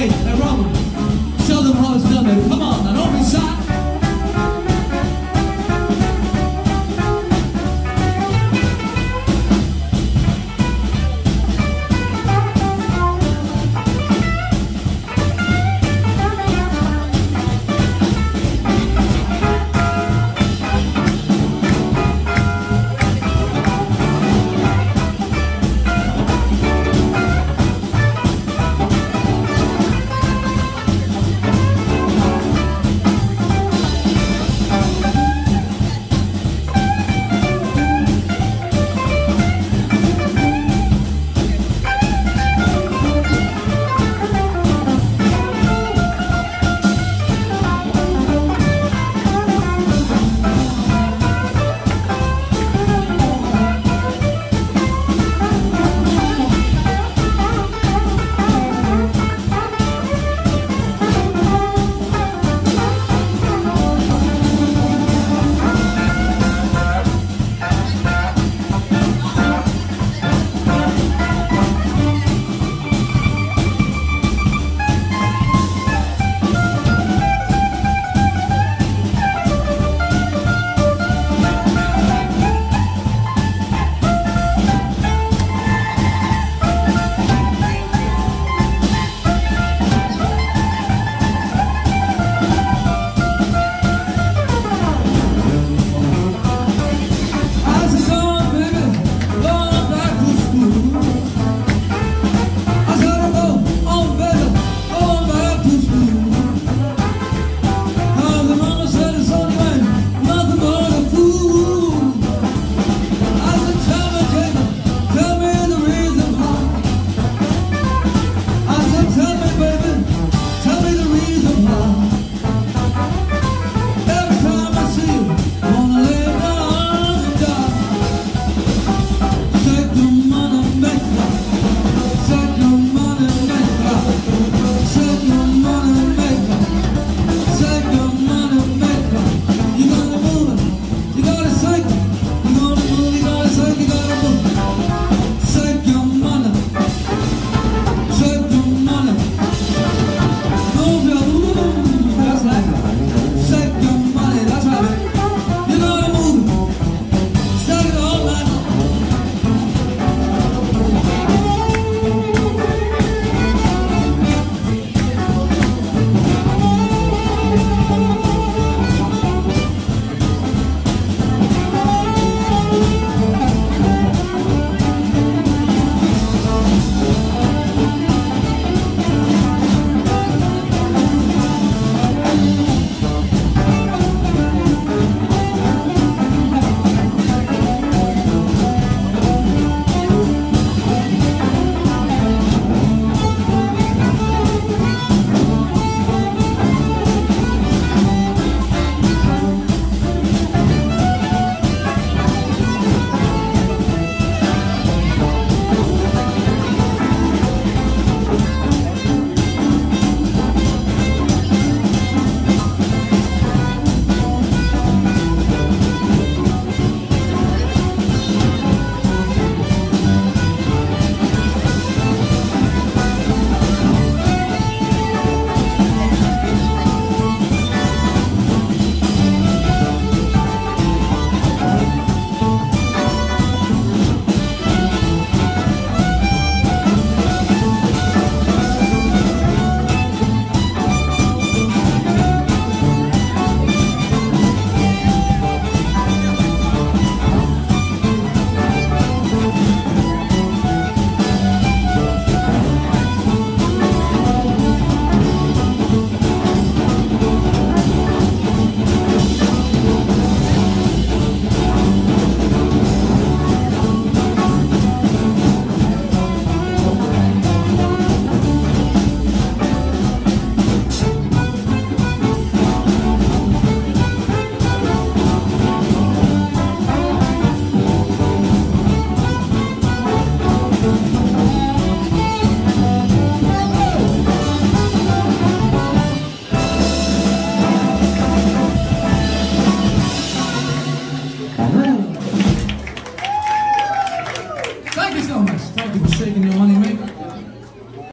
hey, hey, Roman, show them how it's done, baby. Come on, now don't be shy.